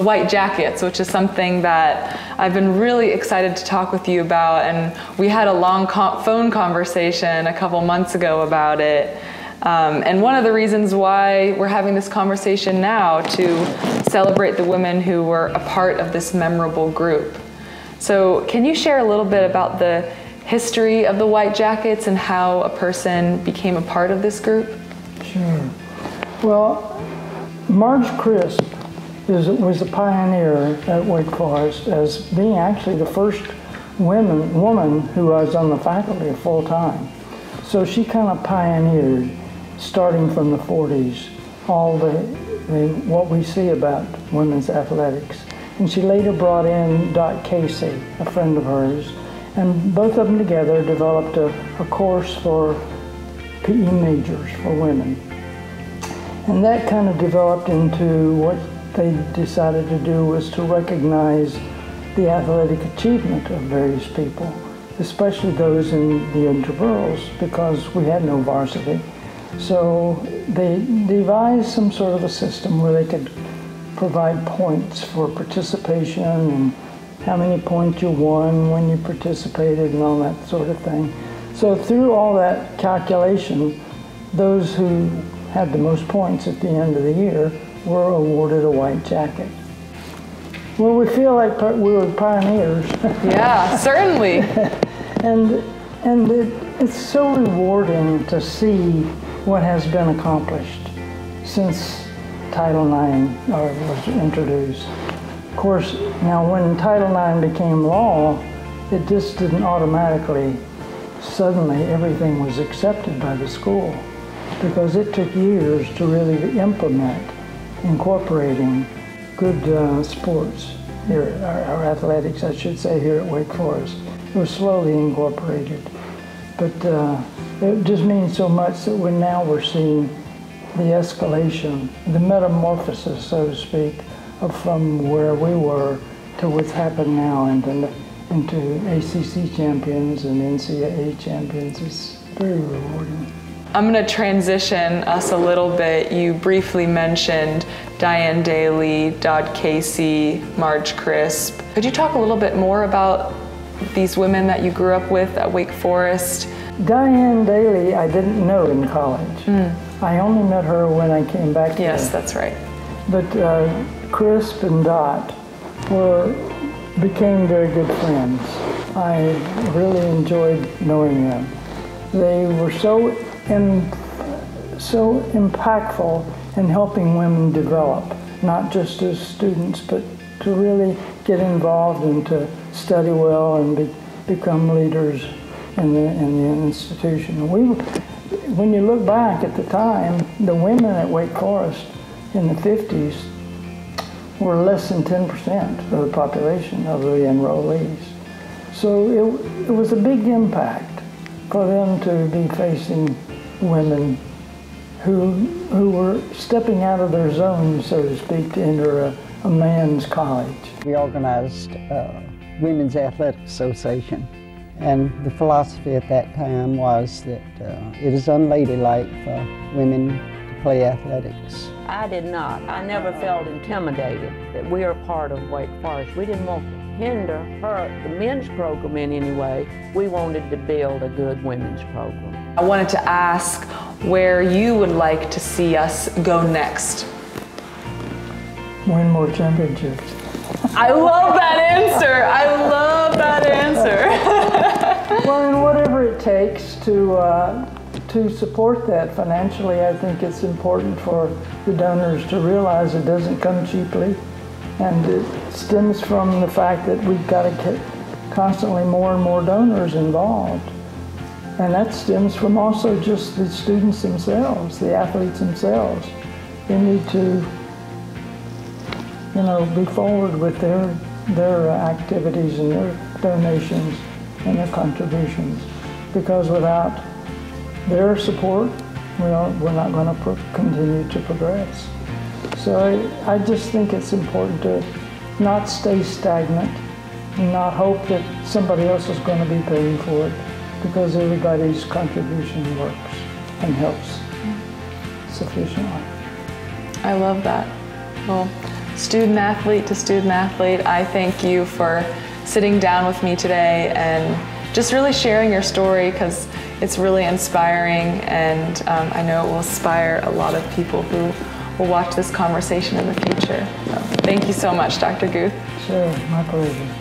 white jackets, which is something that I've been really excited to talk with you about. And we had a long phone conversation a couple months ago about it. Um, and one of the reasons why we're having this conversation now to celebrate the women who were a part of this memorable group. So, can you share a little bit about the history of the White Jackets and how a person became a part of this group? Sure. Well, Marge Crisp is, was a pioneer at Wake Forest as being actually the first women, woman who was on the faculty full time. So she kind of pioneered, starting from the 40s, all the, the what we see about women's athletics. And she later brought in Dot Casey, a friend of hers, and both of them together developed a, a course for PE majors for women. And that kind of developed into what they decided to do was to recognize the athletic achievement of various people, especially those in the intramurals, because we had no varsity. So they devised some sort of a system where they could provide points for participation and how many points you won when you participated and all that sort of thing. So through all that calculation, those who had the most points at the end of the year were awarded a white jacket. Well, we feel like we were pioneers. Yeah, certainly. and and it, it's so rewarding to see what has been accomplished since Title IX uh, was introduced. Of course, now when Title IX became law, it just didn't automatically, suddenly everything was accepted by the school because it took years to really implement incorporating good uh, sports here, our, our, athletics, I should say, here at Wake Forest. It was slowly incorporated. But uh, it just means so much that we're now we're seeing the escalation, the metamorphosis, so to speak, from where we were to what's happened now into, into ACC champions and NCAA champions. It's very rewarding. I'm going to transition us a little bit. You briefly mentioned Diane Daly, Dot Casey, Marge Crisp. Could you talk a little bit more about these women that you grew up with at Wake Forest? Diane Daly, I didn't know in college. Mm. I only met her when I came back. Yes, that's right. But uh, Crisp and Dot were became very good friends. I really enjoyed knowing them. They were so and so impactful in helping women develop, not just as students, but to really get involved and to study well and be, become leaders in the, in the institution. We, when you look back at the time, the women at Wake Forest in the 50s were less than 10% of the population of the enrollees. So it, it was a big impact for them to be facing women who, who were stepping out of their zone, so to speak, to enter a, a man's college. We organized uh, Women's Athletic Association, and the philosophy at that time was that uh, it is unladylike for women to play athletics. I did not. I never felt intimidated that we are part of Wake Forest. We didn't want to hinder, hurt the men's program in any way. We wanted to build a good women's program. I wanted to ask where you would like to see us go next. Win more championships. I love that answer. I love that answer. well, and whatever it takes to uh, to support that financially, I think it's important for the donors to realize it doesn't come cheaply, and it stems from the fact that we've got to get constantly more and more donors involved. And that stems from also just the students themselves, the athletes themselves. They need to, you know, be forward with their, their activities and their donations and their contributions. Because without their support, we are, we're not going to continue to progress. So I, I just think it's important to not stay stagnant, not hope that somebody else is going to be paying for it, because everybody's contribution works and helps sufficiently. I love that. Well, student athlete to student athlete, I thank you for sitting down with me today and just really sharing your story because it's really inspiring and um, I know it will inspire a lot of people who we'll watch this conversation in the future. So, thank you so much, Dr. Guth. Sure, my pleasure.